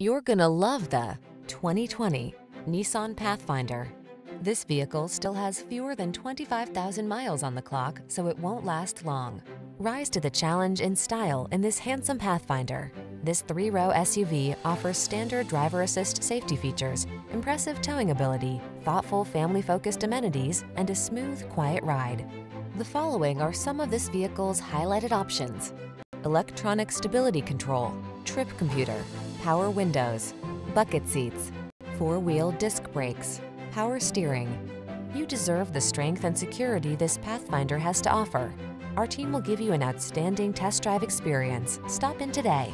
You're gonna love the 2020 Nissan Pathfinder. This vehicle still has fewer than 25,000 miles on the clock, so it won't last long. Rise to the challenge in style in this handsome Pathfinder. This three-row SUV offers standard driver assist safety features, impressive towing ability, thoughtful family-focused amenities, and a smooth, quiet ride. The following are some of this vehicle's highlighted options. Electronic stability control, trip computer, power windows, bucket seats, four-wheel disc brakes, power steering. You deserve the strength and security this Pathfinder has to offer. Our team will give you an outstanding test drive experience. Stop in today.